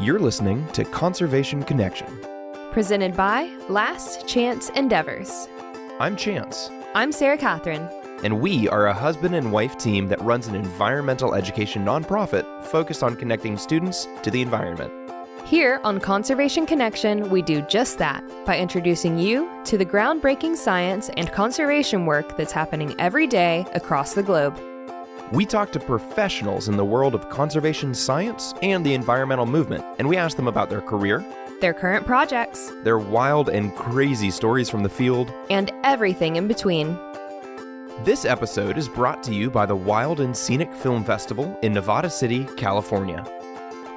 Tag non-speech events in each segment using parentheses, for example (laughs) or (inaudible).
You're listening to Conservation Connection. Presented by Last Chance Endeavors. I'm Chance, I'm Sarah Catherine. and we are a husband and wife team that runs an environmental education nonprofit focused on connecting students to the environment. Here on Conservation Connection, we do just that by introducing you to the groundbreaking science and conservation work that's happening every day across the globe. We talk to professionals in the world of conservation science and the environmental movement, and we ask them about their career, Their current projects, their wild and crazy stories from the field. and everything in between. This episode is brought to you by the Wild and Scenic Film Festival in Nevada City, California.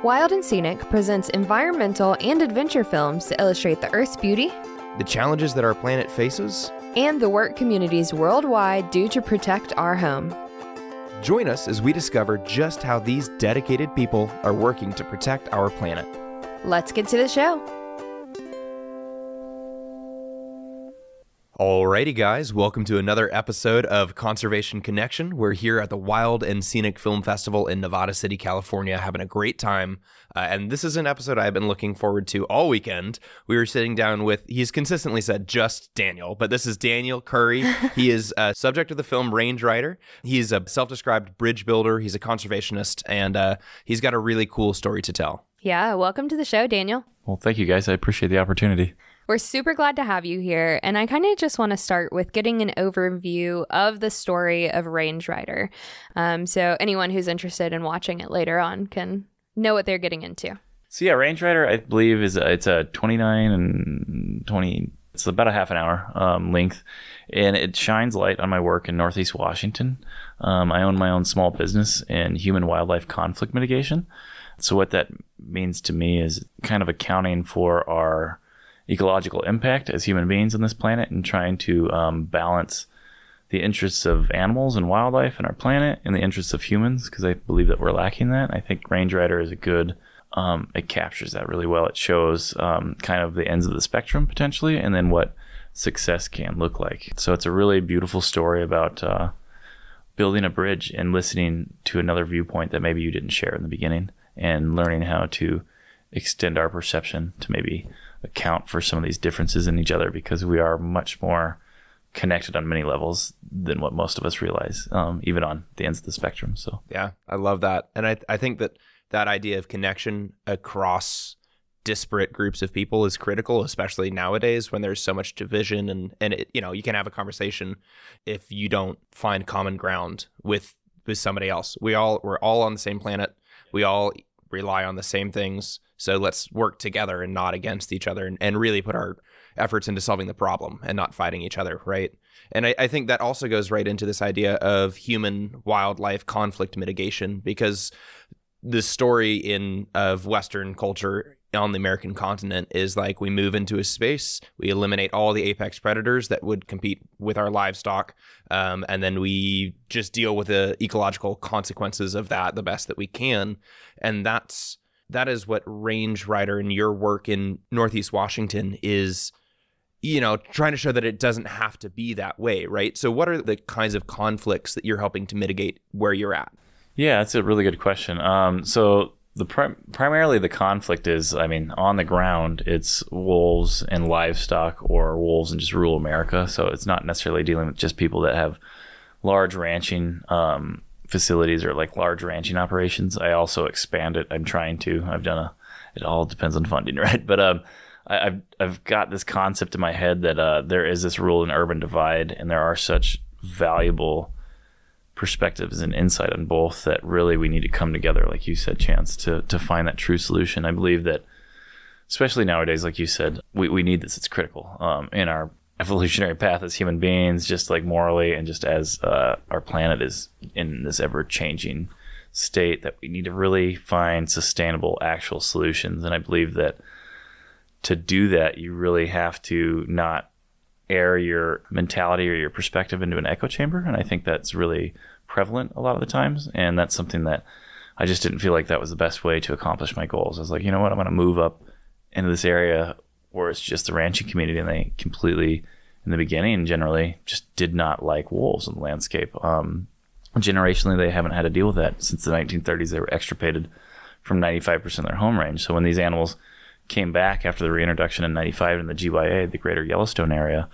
Wild and Scenic presents environmental and adventure films to illustrate the Earth's beauty The challenges that our planet faces. and the work communities worldwide do to protect our home. Join us as we discover just how these dedicated people are working to protect our planet. Let's get to the show. Alrighty, guys, welcome to another episode of Conservation Connection. We're here at the Wild and Scenic Film Festival in Nevada City, California, having a great time. Uh, and this is an episode I've been looking forward to all weekend. We were sitting down with, he's consistently said just Daniel, but this is Daniel Curry. (laughs) he is a subject of the film Range Rider. He's a self described bridge builder, he's a conservationist, and uh, he's got a really cool story to tell. Yeah, welcome to the show, Daniel. Well, thank you guys. I appreciate the opportunity. We're super glad to have you here. And I kind of just want to start with getting an overview of the story of Range Rider. Um, so anyone who's interested in watching it later on can know what they're getting into. So yeah, Range Rider, I believe is a, it's a 29 and 20. It's about a half an hour um, length, and it shines light on my work in Northeast Washington. Um, I own my own small business in human wildlife conflict mitigation. So what that means to me is kind of accounting for our ecological impact as human beings on this planet and trying to um, balance the interests of animals and wildlife and our planet and the interests of humans because I believe that we're lacking that. I think Range Rider is a good. Um, it captures that really well. It shows um, kind of the ends of the spectrum potentially, and then what success can look like. So it's a really beautiful story about uh, building a bridge and listening to another viewpoint that maybe you didn't share in the beginning, and learning how to extend our perception to maybe account for some of these differences in each other because we are much more connected on many levels than what most of us realize, um, even on the ends of the spectrum. So Yeah, I love that. And I, I think that that idea of connection across disparate groups of people is critical, especially nowadays when there's so much division and, and it, you know, you can have a conversation if you don't find common ground with, with somebody else. We all, we're all on the same planet. We all rely on the same things. So let's work together and not against each other and, and really put our efforts into solving the problem and not fighting each other, right? And I, I think that also goes right into this idea of human wildlife conflict mitigation because the story in of Western culture on the American continent is like we move into a space, we eliminate all the apex predators that would compete with our livestock, um, and then we just deal with the ecological consequences of that the best that we can, and that's that is what Range Rider and your work in Northeast Washington is you know, trying to show that it doesn't have to be that way, right? So, what are the kinds of conflicts that you're helping to mitigate where you're at? Yeah, that's a really good question. Um, so the prim- primarily the conflict is, I mean, on the ground, it's wolves and livestock, or wolves in just rural America. So it's not necessarily dealing with just people that have large ranching um, facilities or like large ranching operations. I also expand it. I'm trying to. I've done a. It all depends on funding, (laughs) right? But um, I, I've I've got this concept in my head that uh, there is this rule in urban divide, and there are such valuable perspectives and insight on both that really we need to come together, like you said, Chance, to to find that true solution. I believe that, especially nowadays, like you said, we, we need this. It's critical um, in our evolutionary path as human beings, just like morally, and just as uh, our planet is in this ever changing state. That we need to really find sustainable, actual solutions. And I believe that to do that, you really have to not air your mentality or your perspective into an echo chamber. And I think that's really prevalent a lot of the times. And that's something that I just didn't feel like that was the best way to accomplish my goals. I was like, you know what, I'm going to move up into this area where it's just the ranching community and they completely, in the beginning, generally just did not like wolves in the landscape. Um, generationally, they haven't had to deal with that since the 1930s. They were extirpated from 95% of their home range. So when these animals came back after the reintroduction in 95 in the GYA, the greater Yellowstone area,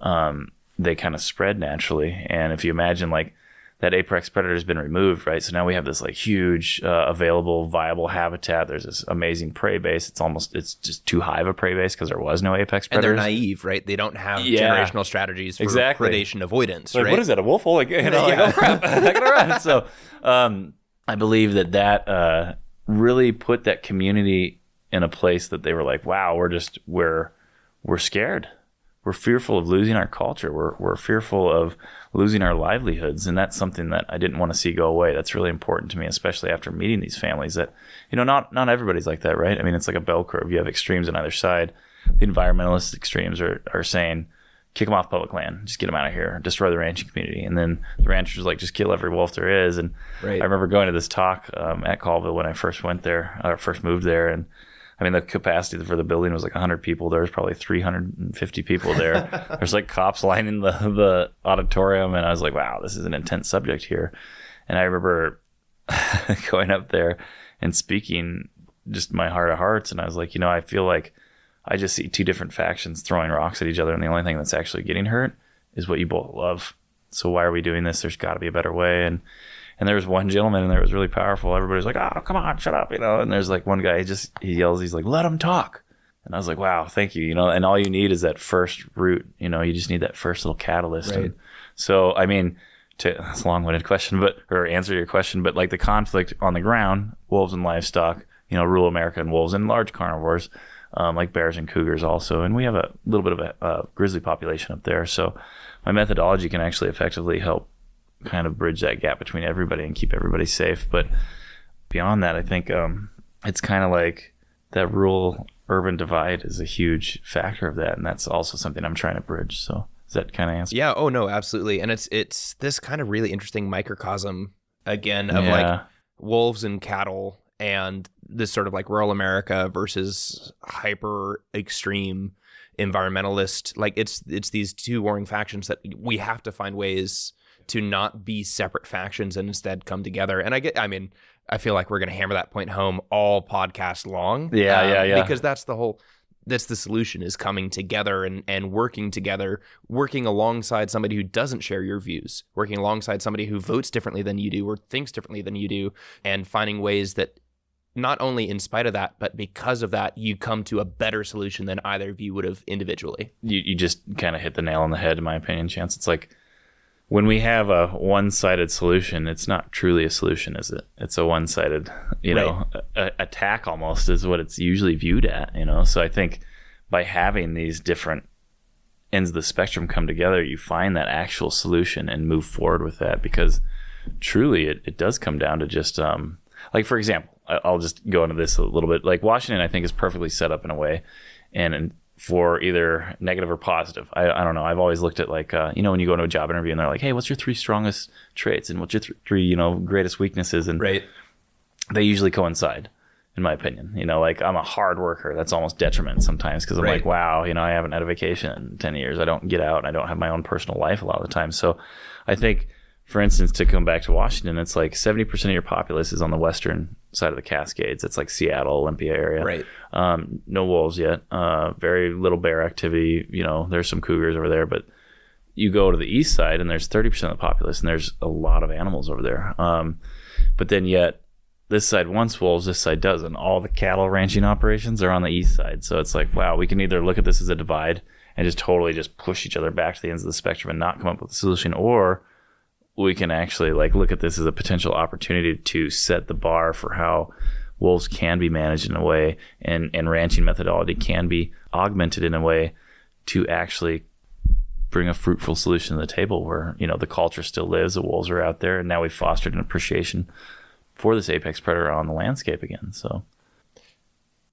um, they kind of spread naturally. And if you imagine like that apex predator has been removed, right? So now we have this like huge uh, available viable habitat. There's this amazing prey base. It's almost it's just too high of a prey base because there was no apex predator. And they're naive, right? They don't have Yeah. generational strategies for Exactly. predation avoidance, Like, right? what is that? A wolf? Oh, like, (laughs) you know, like, Yeah. oh crap, (laughs) I gotta run. So, um, I believe that that uh, really put that community in a place that they were like, wow, we're just we're we're scared. We're fearful of losing our culture. We're we're fearful of losing our livelihoods, and that's something that I didn't want to see go away. That's really important to me, especially after meeting these families. That you know, not not everybody's like that, right? I mean, it's like a bell curve. You have extremes on either side. The environmentalist extremes are are saying kick them off public land, just get them out of here, destroy the ranching community. And then the ranchers like, just kill every wolf there is. And Right. I remember going to this talk um, at Colville when I first went there, or first moved there. And I mean, the capacity for the building was like 100 people. There was probably 350 people there. (laughs) There's like cops lining the, the auditorium. And I was like, wow, this is an intense subject here. And I remember (laughs) going up there and speaking just my heart of hearts. And I was like, you know, I feel like I just see two different factions throwing rocks at each other, and the only thing that's actually getting hurt is what you both love. So why are we doing this? There's got to be a better way. And and there was one gentleman, and there was really powerful. Everybody's like, "Oh, come on, shut up," you know. And there's like one guy, he just he yells, he's like, "Let him talk." And I was like, "Wow, thank you," you know. And all you need is that first root, you know. You just need that first little catalyst. Right. And so, I mean, to that's a long-winded question, but or answer your question, but like the conflict on the ground, wolves and livestock, you know, rural America and wolves and large carnivores, um, like bears and cougars also, and we have a little bit of a, a grizzly population up there. So my methodology can actually effectively help kind of bridge that gap between everybody and keep everybody safe. But beyond that, I think um, it's kind of like that rural urban divide is a huge factor of that, and that's also something I'm trying to bridge. So does that kind of answer? Yeah. Oh no, absolutely. And it's it's this kind of really interesting microcosm again of Yeah. like wolves and cattle and this sort of like rural America versus hyper extreme environmentalist. Like it's it's these two warring factions that we have to find ways to not be separate factions and instead come together. And I get I mean, I feel like we're gonna hammer that point home all podcast long. Um, Yeah, yeah, yeah. Because that's the whole that's the solution is coming together and, and working together, working alongside somebody who doesn't share your views, working alongside somebody who votes differently than you do or thinks differently than you do, and finding ways that not only in spite of that, but because of that, you come to a better solution than either of you would have individually. you, you just kind of hit the nail on the head, in my opinion, Chance. It's like when we have a one sided solution, it's not truly a solution, is it? It's a one sided, you know, a, attack almost is what it's usually viewed at, you know? So I think by having these different ends of the spectrum come together, you find that actual solution and move forward with that because truly it, it does come down to just, um, like, for example, I'll just go into this a little bit. Like, Washington, I think, is perfectly set up in a way. And, and for either negative or positive. I, I don't know. I've always looked at like, uh, you know, when you go into a job interview and they're like, hey, what's your three strongest traits and what's your th- three, you know, greatest weaknesses? And Right. they usually coincide, in my opinion. You know, like I'm a hard worker. That's almost detriment sometimes because I'm Right. like, wow, you know, I haven't had a vacation in 10 years. I don't get out and I don't have my own personal life a lot of the time. So I think, for instance, to come back to Washington, it's like 70% of your populace is on the western side of the Cascades. It's like Seattle, Olympia area. Right. Um, no wolves yet. Uh, very little bear activity. You know, there's some cougars over there, but you go to the east side and there's 30% of the populace and there's a lot of animals over there. Um, but then yet this side wants wolves, this side doesn't. All the cattle ranching operations are on the east side. So it's like, wow, we can either look at this as a divide and just totally just push each other back to the ends of the spectrum and not come up with a solution, or we can actually like look at this as a potential opportunity to set the bar for how wolves can be managed in a way and, and ranching methodology can be augmented in a way to actually bring a fruitful solution to the table where you know the culture still lives the wolves are out there and now we've fostered an appreciation for this apex predator on the landscape again. So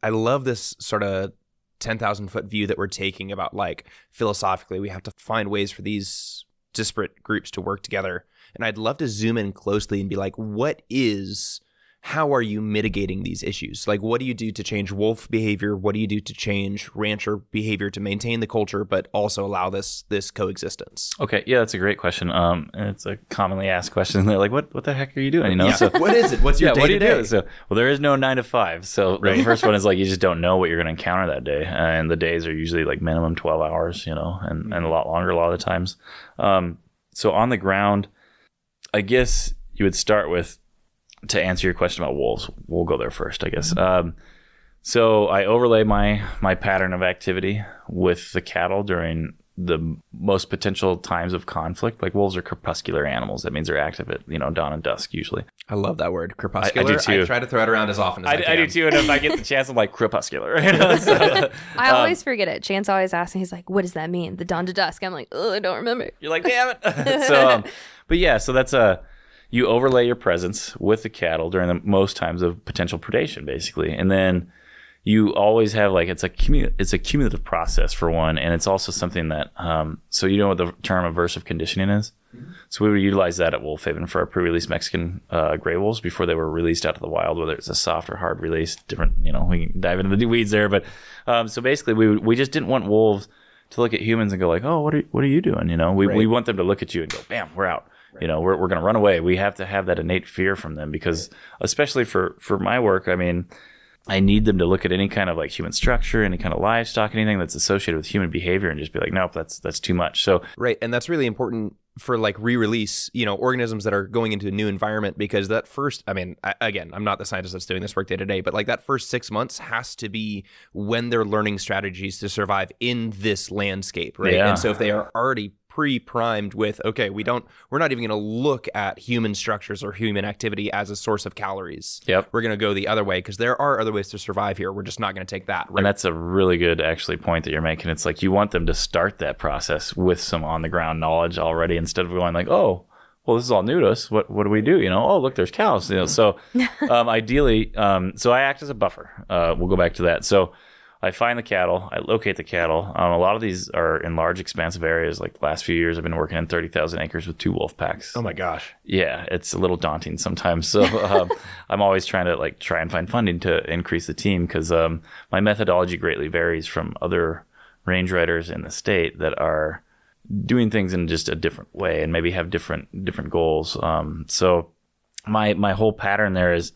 I love this sort of 10,000 foot view that we're taking about like philosophically, we have to find ways for these disparate groups to work together. And I'd love to zoom in closely and be like, what is how are you mitigating these issues? Like, what do you do to change wolf behavior? What do you do to change rancher behavior to maintain the culture, but also allow this this coexistence? Okay, yeah, that's a great question. Um, and it's a commonly asked question. They're like, "What, what the heck are you doing?" You know, Yeah. so (laughs) what is it? What's your yeah, day what do you day? do? So, well, there is no nine to five. So the first one is like (laughs) you just don't know what you're going to encounter that day, and the days are usually like minimum twelve hours, you know, and and a lot longer a lot of the times. Um, so on the ground, I guess you would start with to answer your question about wolves. We'll go there first, I guess. Um, so I overlay my my pattern of activity with the cattle during the most potential times of conflict. Like wolves are crepuscular animals. That means they're active at you know dawn and dusk usually. I love that word, crepuscular. I do too. I try to throw it around as often as I, I, can. I do too, and if I get the (laughs) chance, I'm like crepuscular. You (laughs) know? (laughs) so, I um, always forget it. Chance always asks me, he's like, what does that mean? The dawn to dusk. I'm like, oh, I don't remember. you're like, damn it. so, um, but yeah, so that's a you overlay your presence with the cattle during the most times of potential predation, basically, and then you always have like it's a commu- it's a cumulative process for one, and it's also something that um, so you know what the term aversive conditioning is. So we would utilize that at Wolf Haven for our pre-release Mexican uh, gray wolves before they were released out to the wild, whether it's a soft or hard release. Different, you know, we can dive into the weeds there, but um, so basically we we just didn't want wolves to look at humans and go like, oh, what are what are you doing? You know, we we want them to look at you and go, bam, we're out. You know, we're we're gonna run away. We have to have that innate fear from them because, especially for for my work, I mean. I need them to look at any kind of like human structure, any kind of livestock, anything that's associated with human behavior, and just be like, nope, that's that's too much. So Right, and that's really important for like re-release, you know, organisms that are going into a new environment because that first, I mean, I, again, I'm not the scientist that's doing this work day to day, but like that first 6 months has to be when they're learning strategies to survive in this landscape, right? Yeah. And so if they are already pre-primed with okay, we don't we're not even going to look at human structures or human activity as a source of calories. Yep. We're going to go the other way because there are other ways to survive here. We're just not going to take that. Right? And that's a really good actually point that you're making. It's like you want them to start that process with some on the ground knowledge already instead of going like, oh, well, this is all new to us. What what do we do? You know, oh look, there's cows. You know, so (laughs) um, ideally, um, so I act as a buffer. Uh, we'll go back to that. So I find the cattle, I locate the cattle. Um, a lot of these are in large, expansive areas. Like the last few years, I've been working in thirty thousand acres with two wolf packs. oh my gosh. yeah, it's a little daunting sometimes. So um, (laughs) I'm always trying to like try and find funding to increase the team because um, my methodology greatly varies from other range riders in the state that are doing things in just a different way and maybe have different different goals. Um, so my my whole pattern there is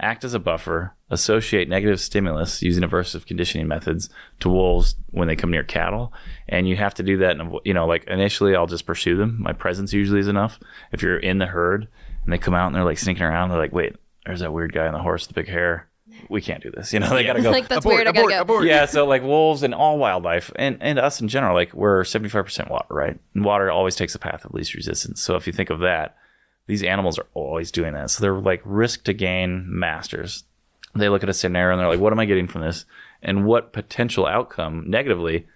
act as a buffer, associate negative stimulus using aversive conditioning methods to wolves when they come near cattle, and you have to do that. In a, you know, like initially, I'll just pursue them. My presence usually is enough. If you're in the herd and they come out and they're like sneaking around, they're like, "Wait, there's that weird guy on the horse with the big hair. We can't do this." You know, they gotta go. (laughs) like, that's abort, weird. I gotta go. abort. yeah, so like wolves and all wildlife and, and us in general, like we're 75% water, right? And water always takes the path of least resistance. So if you think of that, these animals are always doing that. So they're like risk to gain masters. They look at a scenario and they're like, what am I getting from this? And what potential outcome negatively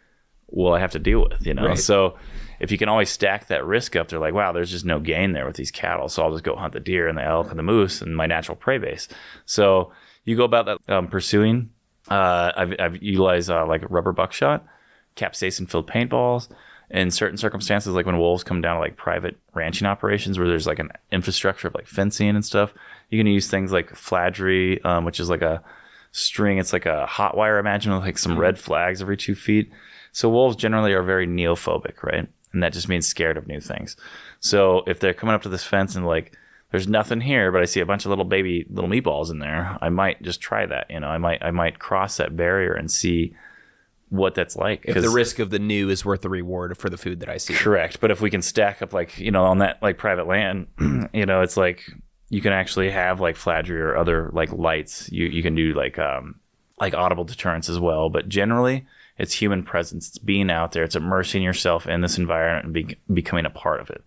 will I have to deal with? You know? Right. So if you can always stack that risk up, they're like, wow, there's just no gain there with these cattle. So I'll just go hunt the deer and the elk and the moose and my natural prey base. So you go about that um, pursuing. Uh, I've, I've utilized uh, like rubber buckshot, capsaicin filled paintballs. In certain circumstances, like when wolves come down to like private ranching operations where there's like an infrastructure of like fencing and stuff, you can use things like fladry, um, which is like a string. It's like a hot wire, imagine with like some red flags every two feet. So wolves generally are very neophobic, right? And that just means scared of new things. So if they're coming up to this fence and like, there's nothing here, but I see a bunch of little baby little meatballs in there, I might just try that. You know, I might I might cross that barrier and see what that's like. If the risk of the new is worth the reward for the food that I see. Correct. But if we can stack up like, you know, on that like private land, (clears throat) you know, it's like you can actually have like fladry or other like lights. You you can do like um like audible deterrence as well. But generally it's human presence. It's being out there. It's immersing yourself in this environment and be, becoming a part of it.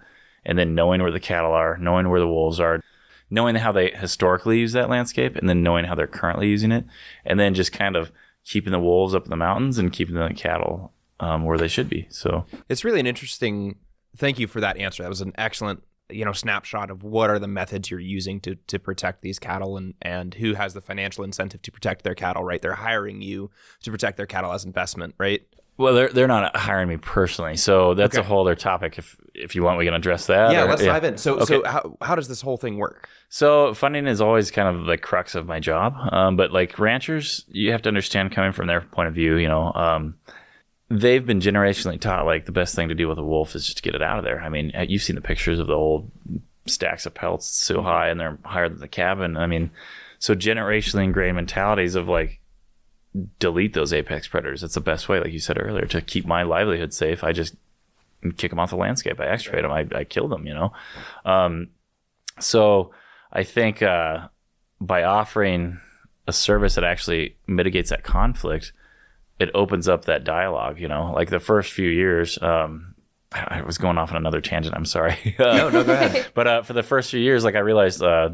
And then knowing where the cattle are, knowing where the wolves are, knowing how they historically use that landscape, and then knowing how they're currently using it, and then just kind of keeping the wolves up in the mountains and keeping the cattle um, where they should be. So It's really an interesting. Thank you for that answer. That was an excellent, you know, snapshot of what are the methods you're using to to protect these cattle and and who has the financial incentive to protect their cattle. Right, they're hiring you to protect their cattle as investment. Right. Well, they're they're not hiring me personally, so that's a whole other topic. If if you want, we can address that. yeah, or- let's dive in. So, so how, how does this whole thing work? So funding is always kind of the crux of my job. Um, but like ranchers, you have to understand coming from their point of view. You know, um, they've been generationally taught like the best thing to do with a wolf is just to get it out of there. I mean, uh, you've seen the pictures of the old stacks of pelts so high and they're higher than the cabin. I mean, so generationally ingrained mentalities of like delete those apex predators. That's the best way, like you said earlier, to keep my livelihood safe. I just kick them off the landscape. I extirpate them. I, I kill them. You know. Um, so I think uh, by offering a service that actually mitigates that conflict, it opens up that dialogue. You know, like the first few years. Um, I was going off on another tangent. I'm sorry. (laughs) No, no, go ahead. (laughs) but uh, for the first few years, like I realized, uh,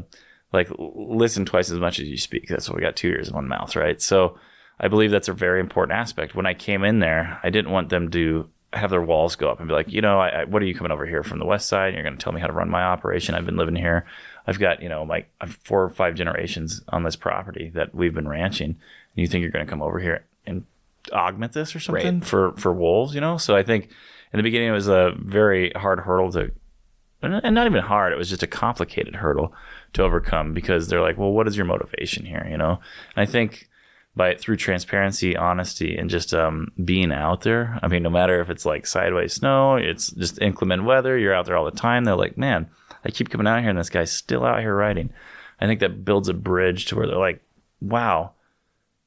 like listen twice as much as you speak. That's what we got two ears and one mouth, right? So I believe that's a very important aspect. When I came in there, I didn't want them to have their walls go up and be like, you know, I, I, what are you coming over here from the west side? You're going to tell me how to run my operation. I've been living here. I've got, you know, like four or five generations on this property that we've been ranching. And you think you're going to come over here and augment this or something Right. for for wolves, you know? So I think in the beginning it was a very hard hurdle to and and not even hard. It was just a complicated hurdle to overcome because they're like, well, what is your motivation here? You know, and I think by through transparency, honesty, and just um, being out there. I mean, no matter if it's like sideways snow, it's just inclement weather. You're out there all the time. They're like, man, I keep coming out here, and this guy's still out here riding. I think that builds a bridge to where they're like, wow,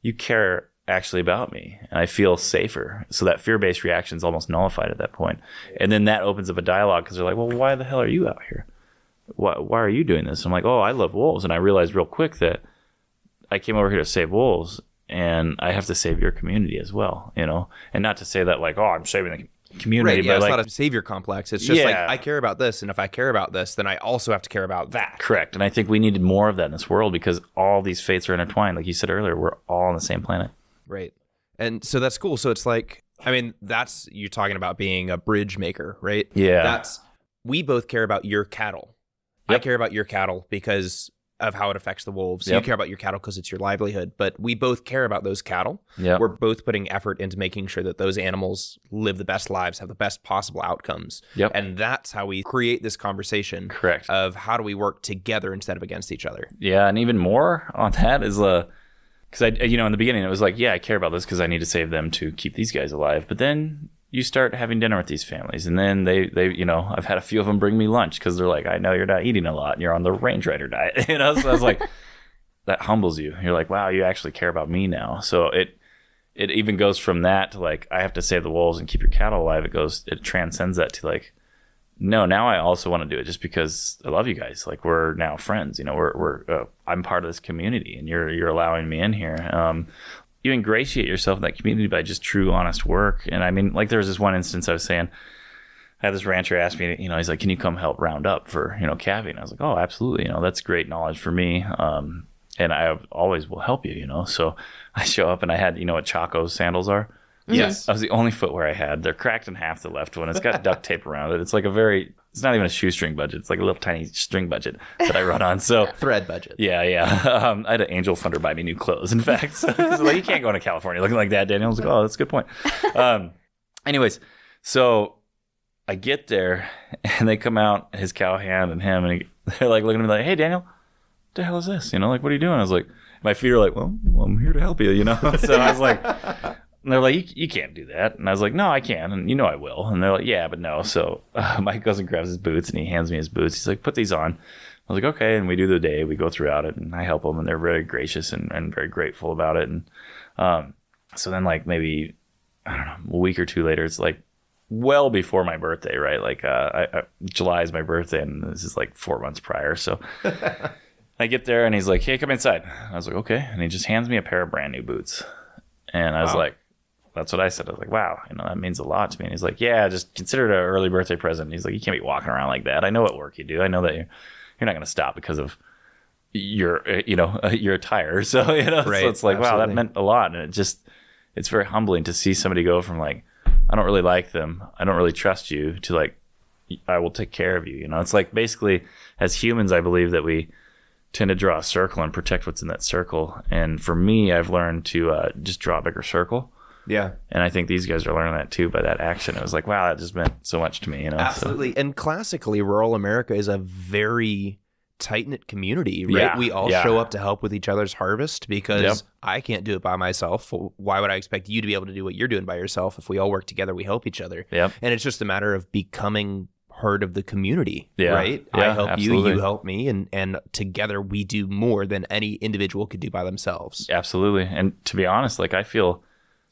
you care actually about me and I feel safer. So that fear based reaction is almost nullified at that point. And then that opens up a dialogue because they're like, well, why the hell are you out here? Why, why are you doing this? I'm like, oh, I love wolves. And I realized real quick that I came over here to save wolves and I have to save your community as well, you know? And not to say that like, oh, I'm saving the community, Right. Yeah, but it's like, not a savior complex. It's just like I care about this, and if I care about this, then I also have to care about that. correct. And I think we needed more of that in this world because all these fates are intertwined. Like you said earlier, we're all on the same planet. Right. And so that's cool. So it's like, I mean, that's you're talking about being a bridge maker, right? Yeah. That's we both care about your cattle. I care about your cattle because of how it affects the wolves. You care about your cattle because it's your livelihood. But we both care about those cattle. Yeah. We're both putting effort into making sure that those animals live the best lives, have the best possible outcomes. Yep. And that's how we create this conversation Correct. of how do we work together instead of against each other. Yeah, and even more on that is uh because I you know in the beginning it was like yeah I care about this because I need to save them to keep these guys alive, but then you start having dinner with these families, and then they they you know I've had a few of them bring me lunch because they're like I know you're not eating a lot and you're on the Range Rider diet, (laughs) you know. So I was like (laughs) that humbles you. You're like wow you actually care about me now. So it it even goes from that to like I have to save the wolves and keep your cattle alive. It goes it transcends that to like no, now I also want to do it just because I love you guys. Like we're now friends. You know, we're we're uh, I'm part of this community, and you're you're allowing me in here. Um, you ingratiate yourself in that community by just true, honest work. And I mean, like there was this one instance I was saying, I had this rancher ask me, you know, he's like, "Can you come help round up for you know calving?" I was like, "Oh, absolutely. You know, that's great knowledge for me." Um, and I always will help you. You know, so (laughs) I show up and I had you know what Chaco's sandals are. Yes. That was the only footwear I had. They're cracked in half the left one. It's got duct tape around it. It's like a very it's not even a shoestring budget. It's like a little tiny string budget that I run on. So (laughs) Thread budget. yeah, yeah. (laughs) Um, I had an angel funder buy me new clothes. In fact, (laughs) so, like you can't go into California looking like that. Daniel was like, oh, that's a good point. Um, anyways, so I get there and they come out, his cowhand and him, and he, they're like looking at me like, hey, Daniel, what the hell is this? You know, like what are you doing? I was like, my feet are like, well, well I'm here to help you. You know, so I was like. And they're like, you, you can't do that. And I was like, no, I can. And you know I will. And they're like, yeah, but no. So uh, (laughs) Mike goes and grabs his boots and he hands me his boots. He's like, put these on. I was like, okay. And we do the day. We go throughout it and I help them. And they're very gracious and, and very grateful about it. And um, so then, like, maybe, I don't know, a week or two later, it's like well before my birthday, right? Like, uh, I, I, July is my birthday and this is like four months prior. So. (laughs) I get there and he's like, "Hey, come inside." I was like, "Okay," and he just hands me a pair of brand new boots, and I was Wow. like, "That's what I said." I was like, "Wow, you know that means a lot to me." And he's like, "Yeah, just consider it an early birthday present." He's like, "You can't be walking around like that. I know what work you do. I know that you're you're not going to stop because of your you know (laughs) your attire." (laughs) So you know, Right, so it's like, wow, that meant a lot, and it just it's very humbling to see somebody go from like, "I don't really like them. I don't really trust you," to like, "I will take care of you." You know, it's like basically as humans, I believe that we tend to draw a circle and protect what's in that circle. And for me, I've learned to uh, just draw a bigger circle Yeah. And I think these guys are learning that too by that action. It was like, wow, that just meant so much to me, you know. So- Absolutely. And classically, rural America is a very tight knit community, right? Yeah, we all yeah. show up to help with each other's harvest because Yep. I can't do it by myself. Why would I expect you to be able to do what you're doing by yourself? If we all work together, we help each other. Yep. And it's just a matter of becoming part of the community, Yeah. right? I help you, you help me, and and together we do more than any individual could do by themselves. Absolutely. And to be honest, like I feel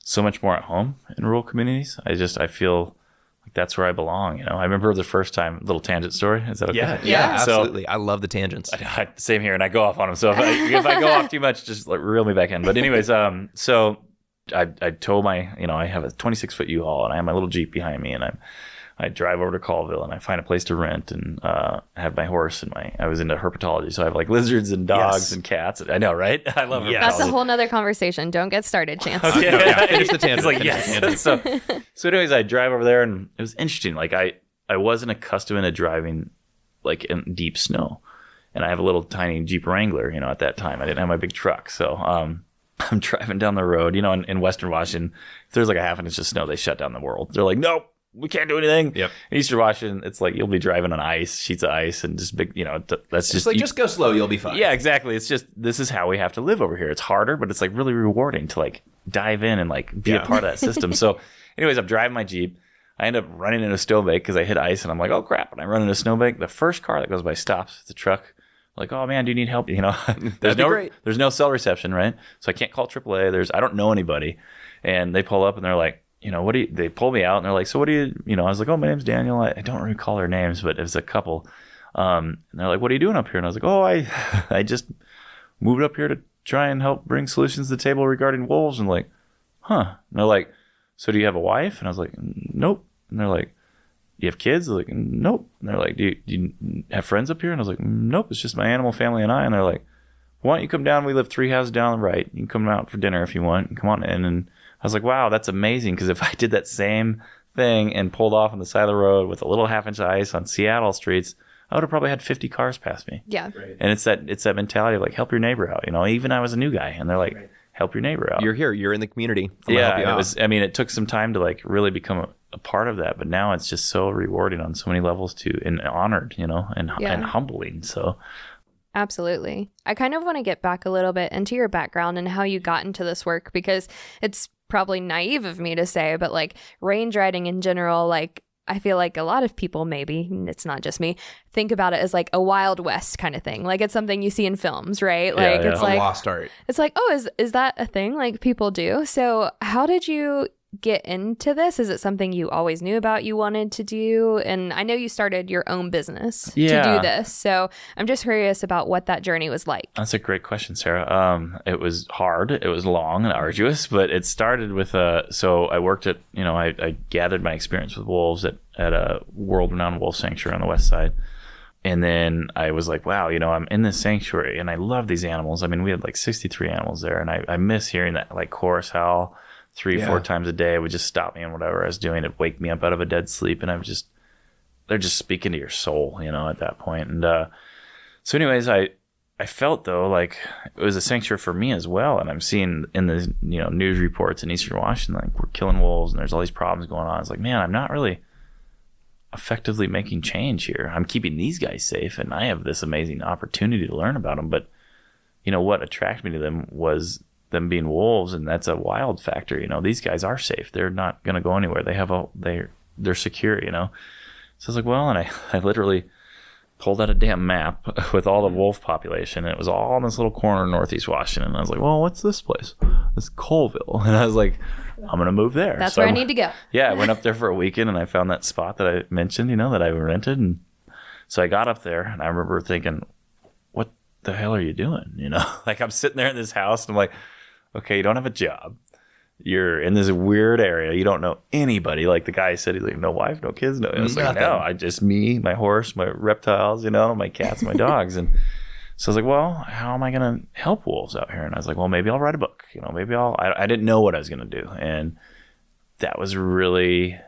so much more at home in rural communities. I just I feel like that's where I belong. You know, I remember the first time. Little tangent story. Is that okay? Yeah, Yeah. yeah, So- absolutely. I love the tangents. I, same here, and I go off on them. So if I if I go off too much, just like reel me back in. But anyways, um, so I I told my you know I have a 26 foot U-Haul and I have my little Jeep behind me, and I'm I drive over to Colville and I find a place to rent and uh, have my horse and my I was into herpetology, so I have like lizards and dogs Yes. and cats. I know, right? (laughs) I love Yes. That's a whole nother conversation. Don't get started, Chance. (laughs) Okay, No, yeah, (laughs) finish the It's tangent, like finish the yes. so, so anyways, I drive over there, and it was interesting. Like I, I wasn't accustomed to driving like in deep snow, and I have a little tiny Jeep Wrangler. You know, at that time, I didn't have my big truck, so um, I'm driving down the road. You know, in, in Western Washington, if there's like a half an inch of snow, they shut down the world. They're like, nope. We can't do anything. Yep. In Eastern Washington, it's like you'll be driving on ice, sheets of ice, and just big. You know, that's Just just like you- just go slow, you'll be fine. yeah, exactly. It's just this is how we have to live over here. It's harder, but it's like really rewarding to like dive in and like be Yeah. a part of that system. so, (laughs) anyways, I'm driving my Jeep. I end up running into a snowbank because I hit ice and I'm like, oh crap. And I run into a snowbank. The first car that goes by stops. It's a truck. Like, oh man, do you need help? You know, (laughs) there's no great. there's no cell reception, right? So I can't call AAA. There's I don't know anybody, and they pull up and they're like, you know, what do you? They pull me out and they're like, so what do you? You know, I was like, oh, my name's Daniel. I, I don't recall their names, but it was a couple. Um, and they're like, what are you doing up here? And I was like, oh, I (laughs) I just moved up here to try and help bring solutions to the table regarding wolves. And like, huh? And they're like, so do you have a wife? And I was like, nope. And they're like, do you have kids? They're like, nope. And they're like, do you, do you have friends up here? And I was like, nope. It's just my animal family and I. And they're like, why don't you come down? We live three houses down the right. You can come out for dinner if you want. And come on in. And was like, wow, that's amazing. Because if I did that same thing and pulled off on the side of the road with a little half inch of ice on Seattle streets, I would have probably had 50 cars pass me. Yeah. And it's that it's that mentality of like help your neighbor out. You know, even I was a new guy, and they're like, help your neighbor out. You're here. You're in the community. I'm yeah, help you it was. I mean, it took some time to like really become a, a part of that, but now it's just so rewarding on so many levels too, and honored, you know, and Yeah. and humbling. So Absolutely. I kind of want to get back a little bit into your background and how you got into this work because it's probably naive of me to say, but like range riding in general, like I feel like a lot of people, maybe it's not just me, think about it as like a Wild West kind of thing. Like it's something you see in films, right? Yeah, Like yeah. it's a like lost art. it's like, oh, is is that a thing like people do? So how did you get into this? Is it something you always knew about you wanted to do? And I know you started your own business to do this. So I'm just curious about what that journey was like. That's a great question, Sarah. Um, it was hard, it was long and arduous, but it started with uh So I worked at, you know, I, I gathered my experience with wolves at at a world-renowned wolf sanctuary on the west side, and then I was like, wow, you know, I'm in this sanctuary and I love these animals. I mean, we had like 63 animals there, and I, I miss hearing that like chorus howl three, Yeah. four times a day. Would just stop me in whatever I was doing. It'd wake me up out of a dead sleep, and I would just they're just speaking to your soul, you know, at that point. And uh, so, anyways, I I felt though like it was a sanctuary for me as well, and I'm seeing in the you know news reports in Eastern Washington like we're killing wolves and there's all these problems going on. It's like, man, I'm not really effectively making change here. I'm keeping these guys safe, and I have this amazing opportunity to learn about them. But you know what attracted me to them was them being wolves, and that's a wild factor. You know, these guys are safe; they're not going to go anywhere. They have a they they're secure. You know, so I was like, well, and I (laughs) I literally pulled out a damn map (laughs) with all the mm-hmm. wolf population. And it was all in this little corner of Northeast Washington. And I was like, well, what's this place? It's Colville. (laughs) And I was like, I'm going to move there. That's So where I I'm- need to go. yeah, I went up there for a weekend and I found that spot that I mentioned, you know, that I rented. And so I got up there and I remember thinking, what the hell are you doing? You know, like I'm sitting there in this house and I'm like, okay, you don't have a job. You're in this weird area. You don't know anybody. Like the guy said, he's like, no wife, no kids, no. I was like, no, I just me, my horse, my reptiles, you know, my cats, my (laughs) dogs. And so I was like, well, how am I going to help wolves out here? And I was like, well, maybe I'll write a book. You know, maybe I'll, I, I didn't know what I was going to do. And that was really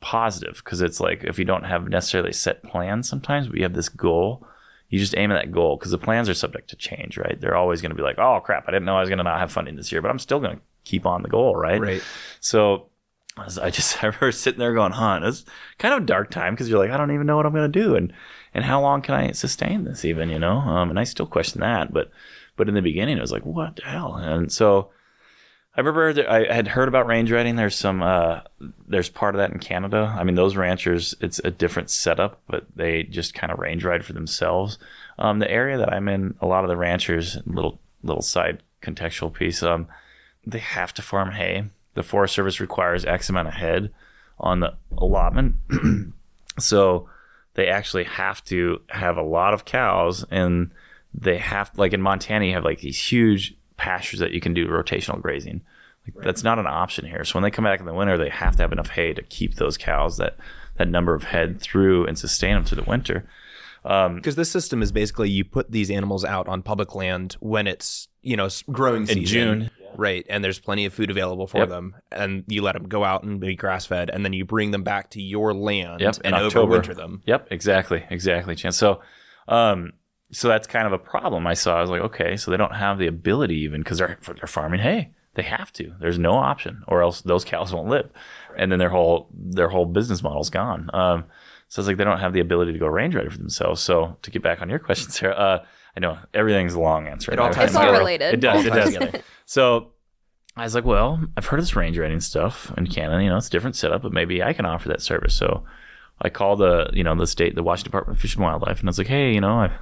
positive because it's like if you don't have necessarily set plans sometimes, but you have this goal, you just aim at that goal because the plans are subject to change, right? They're always going to be like, oh crap, I didn't know I was going to not have funding this year, but I'm still going to keep on the goal, right? Right. So I just I (laughs) remember sitting there going, huh, it's kind of a dark time because you're like, I don't even know what I'm going to do, and and how long can I sustain this even, you know? Um, and I still question that, but but in the beginning, it was like, what the hell? And so I remember that I had heard about range riding. There's some, uh, there's part of that in Canada. I mean, those ranchers, it's a different setup, but they just kind of range ride for themselves. Um, the area that I'm in, a lot of the ranchers, little little side contextual piece, um, they have to farm hay. The Forest Service requires X amount of head on the allotment, (clears throat) so they actually have to have a lot of cows, and they have like in Montana, you have like these huge pastures that you can do rotational grazing. Like, That's not an option here. So when they come back in the winter, they have to have enough hay to keep those cows that that number of head through and sustain them through the winter. Because this system is basically you put these animals out on public land when it's you know growing season, June. right? And there's plenty of food available for Yep. them, and you let them go out and be grass fed, and then you bring them back to your land Yep, and overwinter them. Yep, exactly, exactly, Chance. So, um, so that's kind of a problem I saw. I was like, okay, so they don't have the ability even because they're they're farming hay. They have to. There's no option, or else those cows won't live, and then their whole their whole business model's gone. Um, so it's like they don't have the ability to go range rider for themselves. So to get back on your (laughs) question, Sarah, uh, I know everything's a long answer. It all I- ties It's all related. It does. All It does. together. So I was like, well, I've heard of this range riding stuff in Canada. You know, it's a different setup, but maybe I can offer that service. So I called the, you know, the state, the Washington Department of Fish and Wildlife, and I was like, hey, you know, I've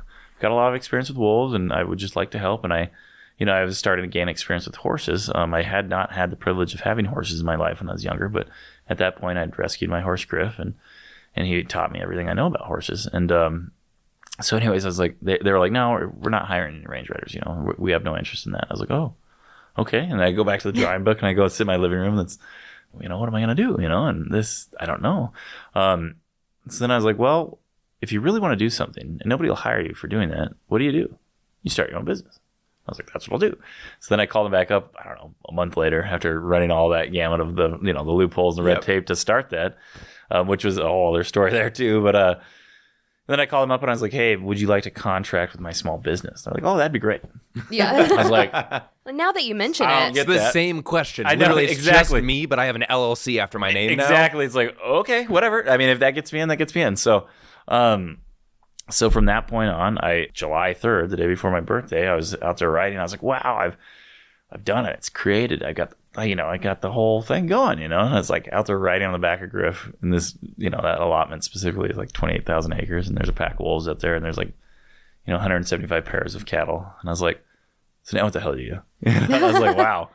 got a lot of experience with wolves, and I would just like to help. And I, you know, I was starting to gain experience with horses. Um, I had not had the privilege of having horses in my life when I was younger, but at that point, I'd rescued my horse Griff, and and he taught me everything I know about horses. And um, so, anyways, I was like, they, they were like, no, we're, we're not hiring any range riders. You know, we have no interest in that. I was like, oh, okay. And I go back to the drawing book and I go sit in my living room. That's, you know, what am I going to do? You know, and this, I don't know. Um, so then I was like, well, if you really want to do something and nobody will hire you for doing that, what do you do? You start your own business. I was like, that's what I'll do. So then I called him back up, I don't know, a month later after running all that gamut of the, you know, the loopholes and red Yep. tape to start that, um, which was a whole other story (laughs) there too. But, uh, then I called him up and I was like, hey, would you like to contract with my small business? They're like, oh, that'd be great. Yeah. (laughs) I was like, (laughs) now that you mention I don't it, get It's the that. same question. I know, Literally, it's exactly. just me, but I have an LLC after my name now. exactly. It's like okay, whatever. I mean, if that gets me in, that gets me in. So, um, so from that point on, I July third, the day before my birthday, I was out there riding. I was like, wow, I've I've done it. It's created. I got you know, I got the whole thing going. You know, and I was like out there riding on the back of Griff, and this you know that allotment specifically is like twenty eight thousand acres, and there's a pack of wolves out there, and there's like you know 175 pairs of cattle, and I was like, so now what the hell do you? (laughs) I was like, wow,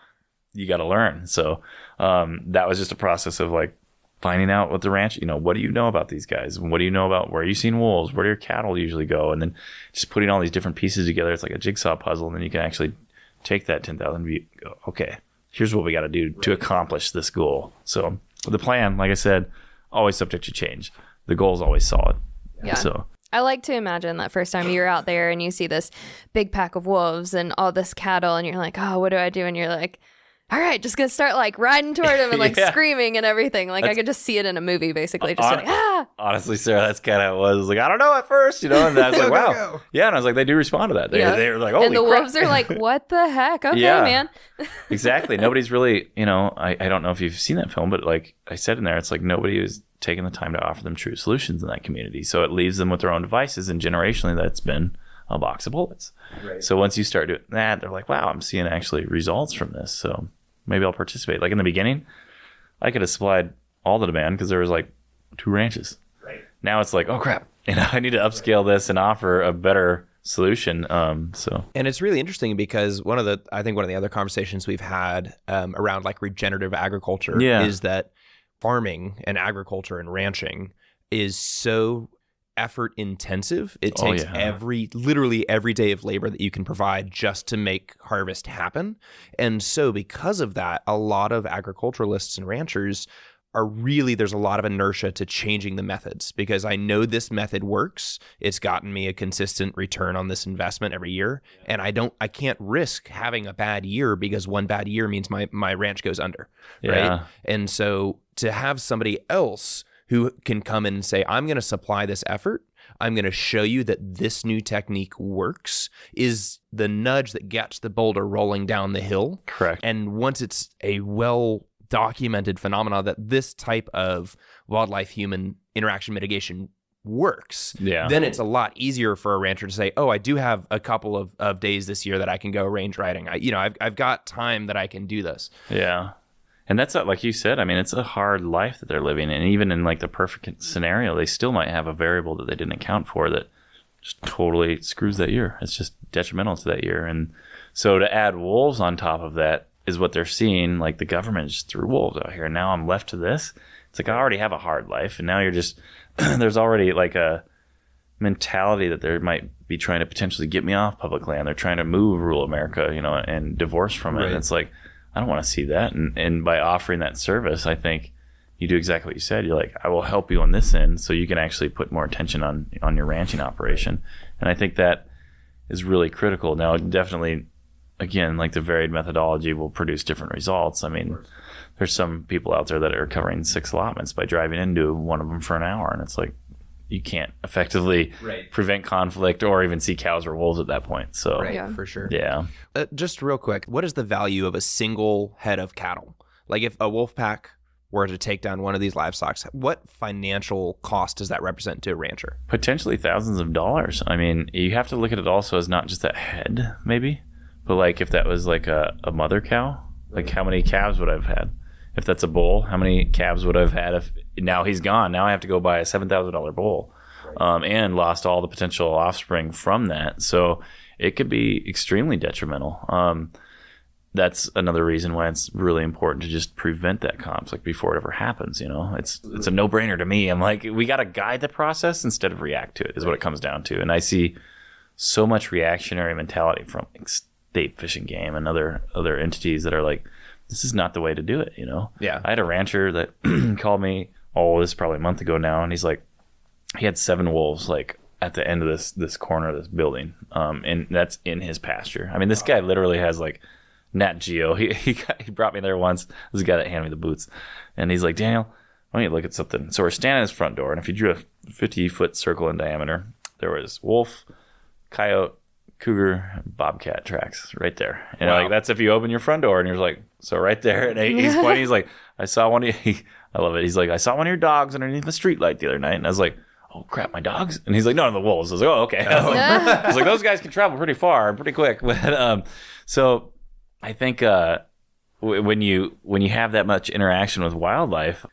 you got to learn. So um, that was just a process of like finding out what the ranch, you know, what do you know about these guys? What do you know about where you seen wolves? Where do your cattle usually go? And then just putting all these different pieces together. It's like a jigsaw puzzle. And then you can actually take that 10,000 view. Go, okay, here's what we got to do to accomplish this goal. So the plan, like I said, always subject to change. The goal is always solid. Yeah. So I like to imagine that first time you're out there and you see this big pack of wolves and all this cattle, and you're like, oh, what do I do? And you're like, all right, just gonna start like riding toward him and like (laughs) Yeah. screaming and everything. Like I could just see it in a movie, basically. Just Hon- like, ah, honestly, Sarah, that's kind of how it was. Was like, I don't know at first, you know, and I was (laughs) like, Go, go, wow. go. Yeah. And I was like, they do respond to that. They, Yeah. they were like, holy and the crap. wolves are like, (laughs) what the heck? Okay, Yeah. man. exactly. Nobody's really, you know, I, I don't know if you've seen that film, but like I said in there, it's like nobody is taking the time to offer them true solutions in that community. So it leaves them with their own devices, and generationally, that's been a box of bullets. So once you start doing that, they're like, wow, I'm seeing actually results from this. So maybe I'll participate. Like in the beginning, I could have supplied all the demand because there was like two ranches. Right. Now it's like, oh crap, (laughs) you know, I need to upscale this and offer a better solution. Um, so And it's really interesting because one of the, I think one of the other conversations we've had um, around like regenerative agriculture Yeah. is that farming and agriculture and ranching is so effort intensive. It Oh, takes yeah. every, literally every day of labor that you can provide just to make harvest happen. And so, because of that, a lot of agriculturalists and ranchers are really there's a lot of inertia to changing the methods because I know this method works. It's gotten me a consistent return on this investment every year and I don't I can't risk having a bad year because one bad year means my my ranch goes under, Yeah. right? And so to have somebody else who can come in and say I'm going to supply this effort I'm going to show you that this new technique works is the nudge that gets the boulder rolling down the hill. Correct. And once it's a well documented phenomena that this type of wildlife human interaction mitigation works, Yeah. then it's a lot easier for a rancher to say, "Oh, I do have a couple of, of days this year that I can go range riding. I, you know, I've I've got time that I can do this." Yeah. And that's not, like you said, I mean, it's a hard life that they're living. And even in like the perfect scenario, they still might have a variable that they didn't account for that just totally screws that year. It's just detrimental to that year. And so to add wolves on top of that is what they're seeing. Like the government just threw wolves out here. And now I'm left to this. It's like I already have a hard life. And now you're just, (clears throat) there's already like a mentality that they might be trying to potentially get me off public land. They're trying to move rural America, you know, and divorce from it. Right. And it's like, I don't want to see that. And, and by offering that service, I think you do exactly what you said. You're like, I will help you on this end so you can actually put more attention on, on your ranching operation. And I think that is really critical. Now, definitely, again, like the varied methodology will produce different results. I mean, there's some people out there that are covering six allotments by driving into one of them for an hour. And it's like, you can't effectively Right. prevent conflict or even see cows or wolves at that point. So, Right, Yeah. for sure. yeah. Uh, just real quick, what is the value of a single head of cattle? Like if a wolf pack were to take down one of these livestock, what financial cost does that represent to a rancher? potentially thousands of dollars. I mean, you have to look at it also as not just that head, maybe, but like if that was like a, a mother cow, like how many calves would I've had? If that's a bull, how many calves would I've had if now he's gone? Now I have to go buy a seven thousand dollar bull, um, and lost all the potential offspring from that. So it could be extremely detrimental. Um, that's another reason why it's really important to just prevent that conflict before it ever happens. You know, it's it's a no brainer to me. I'm like, we got to guide the process instead of react to it. Is what it comes down to. And I see so much reactionary mentality from like, state Fish and Game and other other entities that are like, this is not the way to do it. You know, Yeah. I had a rancher that (clears throat) called me. Oh, this is probably a month ago now, and he's like, he had seven wolves like at the end of this this corner of this building, um, and that's in his pasture. I mean, this guy literally has like Nat Geo. (laughs) He he, got, he brought me there once. This guy that handed me the boots, and he's like, Daniel, why don't you look at something? So we're standing at his front door, and if you drew a fifty foot circle in diameter, there was wolf, coyote, cougar, bobcat tracks right there. And Wow. like that's if you open your front door, and you're like, so right there, and he's (laughs) pointing. He's like, I saw one. He, (laughs) I love it. He's like, I saw one of your dogs underneath the street light the other night, and I was like. Oh crap, my dogs! And he's like, no, no, the wolves. I was like, oh, okay. (laughs) I was like, I was like, those guys can travel pretty far, and pretty quick. (laughs) But um, so I think uh, w- when you when you have that much interaction with wildlife,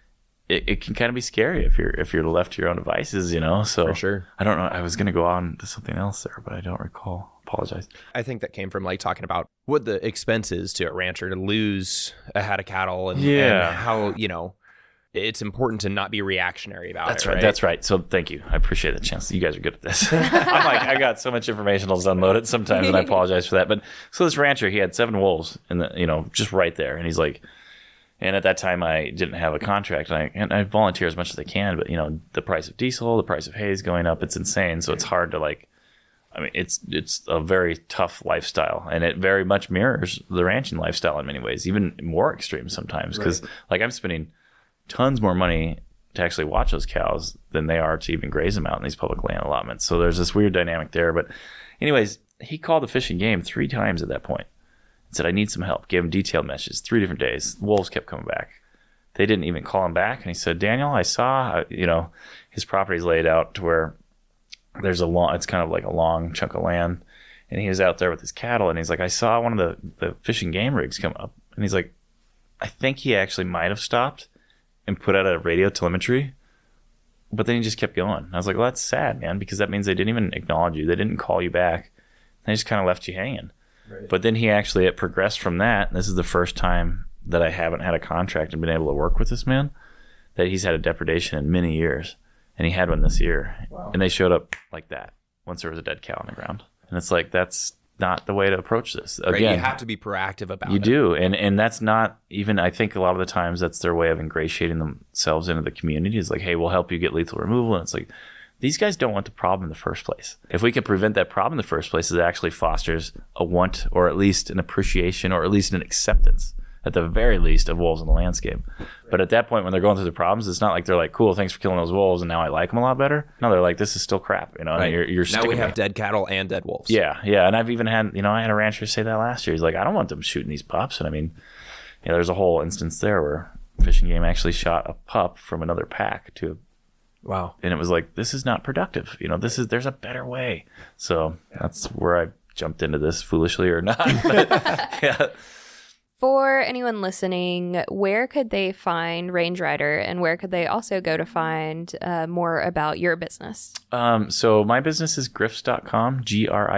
it, it can kind of be scary if you're if you're left to your own devices, you know. So For sure. I don't know. I was gonna go on to something else there, but I don't recall. Apologize. I think that came from like talking about what the expense is to a rancher to lose a head of cattle and, Yeah. and how, you know, it's important to not be reactionary about That's it. That's right, That's right. So thank you. I appreciate the chance. You guys are good at this. (laughs) I'm like, I got so much information I'll just unload it sometimes, and I apologize for that. But so this rancher, he had seven wolves, and the, you know, just right there, and he's like, and at that time I didn't have a contract, and I and I volunteer as much as I can, but you know, the price of diesel, the price of hay is going up. It's insane. So it's hard to like. I mean, it's it's a very tough lifestyle, and it very much mirrors the ranching lifestyle in many ways, even more extreme sometimes. Because like I'm spending tons more money to actually watch those cows than they are to even graze them out in these public land allotments. So there's this weird dynamic there. But, anyways, he called the Fish and Game three times at that point and said, I need some help. Gave him detailed messages three different days. Wolves kept coming back. They didn't even call him back. And he said, Daniel, I saw, uh, you know, his property's laid out to where there's a long, it's kind of like a long chunk of land. And he was out there with his cattle. And he's like, I saw one of the, the Fish and Game rigs come up. And he's like, I think he actually might have stopped and put out a radio telemetry, but then he just kept going. I was like, well, that's sad, man, because that means they didn't even acknowledge you. They didn't call you back. They just kind of left you hanging. But then he actually it progressed from that. and This is the first time that I haven't had a contract and been able to work with this man. That he's had a depredation in many years, and he had one this year, and they showed up like that once there was a dead cow on the ground, and it's like that's not the way to approach this. Right? Again, You have to be proactive about you it. You do, and and that's not even. I think a lot of the times that's their way of ingratiating themselves into the community. Is like, hey, we'll help you get lethal removal, and it's like these guys don't want the problem in the first place. If we can prevent that problem in the first place, it actually fosters a want, or at least an appreciation, or at least an acceptance at the very least, of wolves in the landscape. But at that point, when they're going through the problems, it's not like they're like, "Cool, thanks for killing those wolves," and now I like them a lot better. No, they're like, "This is still crap," you know. and You're, you're now we have dead cattle and dead wolves. yeah, yeah, and I've even had you know I had a rancher say that last year. He's like, "I don't want them shooting these pups," and I mean, you know, there's a whole instance there where Fish and Game actually shot a pup from another pack to Wow. and it was like this is not productive you know this is there's a better way so that's where i jumped into this foolishly or not but, (laughs) (laughs) yeah For anyone listening, where could they find Range Rider and where could they also go to find uh, more about your business? um, so my business is griphs.com g-r-i-p-h-s.com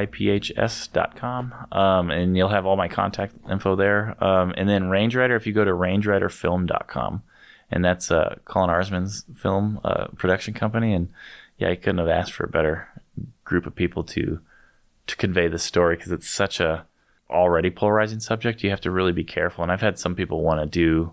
um, and you'll have all my contact info there. Um, and then range rider if you go to rangeriderfilm.com and that's uh, Colin Arisman's film uh, production company. And yeah i couldn't have asked for a better group of people to to convey the story because it's such a already polarizing subject. You have to really be careful. And I've had some people want to do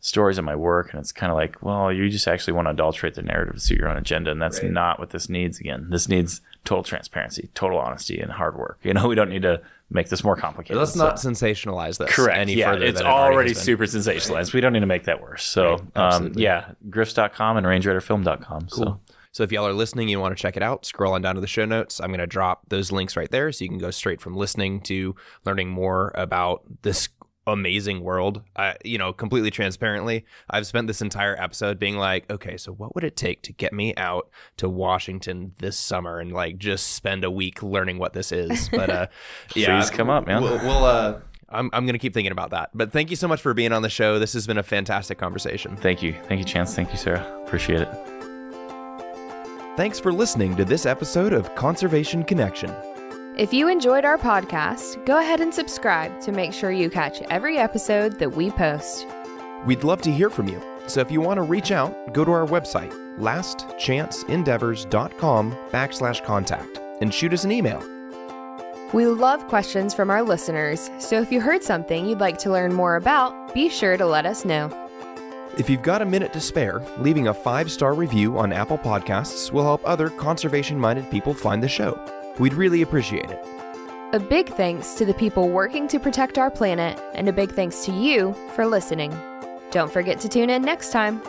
stories of my work, and it's kind of like, well, you just actually want to adulterate the narrative to suit your own agenda, and that's Right. not what this needs. Again, this needs total transparency, total honesty, and hard work. You know, we don't need to make this more complicated. Let's So- not sensationalize this Correct. any yeah, further. it's already already super sensationalized. We don't need to make that worse. So, Right, um, yeah, griphs.com and rangeriderfilm.com. So, So if y'all are listening, you want to check it out, scroll on down to the show notes. I'm going to drop those links right there so you can go straight from listening to learning more about this amazing world. I, you know, completely transparently, I've spent this entire episode being like, okay, so what would it take to get me out to Washington this summer and like just spend a week learning what this is? (laughs) But uh, yeah, Please come up, man. We'll, we'll uh, I'm, I'm going to keep thinking about that. But thank you so much for being on the show. This has been a fantastic conversation. thank you. Thank you, Chance. Thank you, Sarah. Appreciate it. Thanks for listening to this episode of Conservation Connection. If you enjoyed our podcast, go ahead and subscribe to make sure you catch every episode that we post. We'd love to hear from you. So if you want to reach out, go to our website, lastchanceendeavors.com backslash contact, and shoot us an email. We love questions from our listeners, so if you heard something you'd like to learn more about, be sure to let us know. If you've got a minute to spare, leaving a five star review on Apple Podcasts will help other conservation minded people find the show. We'd really appreciate it. A big thanks to the people working to protect our planet, and a big thanks to you for listening. Don't forget to tune in next time.